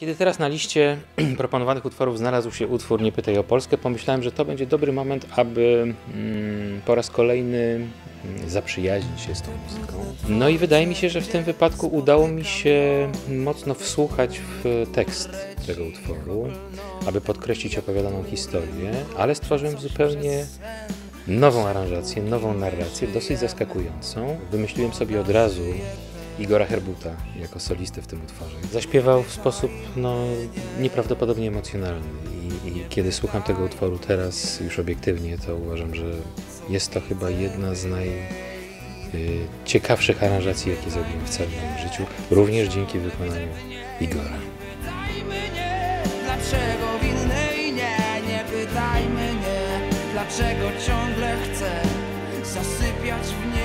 Kiedy teraz na liście proponowanych utworów znalazł się utwór Nie pytaj o Polskę, pomyślałem, że to będzie dobry moment, aby mm, po raz kolejny mm, zaprzyjaźnić się z tą muzyką. No i wydaje mi się, że w tym wypadku udało mi się mocno wsłuchać w tekst tego utworu, aby podkreślić opowiadaną historię, ale stworzyłem zupełnie nową aranżację, nową narrację, dosyć zaskakującą. Wymyśliłem sobie od razu Igora Herbuta jako solistę w tym utworze. Zaśpiewał w sposób no, nieprawdopodobnie emocjonalny I, i kiedy słucham tego utworu teraz już obiektywnie, to uważam, że jest to chyba jedna z najciekawszych aranżacji, jakie zrobiłem w całym moim życiu, również dzięki wykonaniu Igora. Dlaczego w innej nie, nie pytajmy nie, dlaczego ciągle chcę zasypiać w niej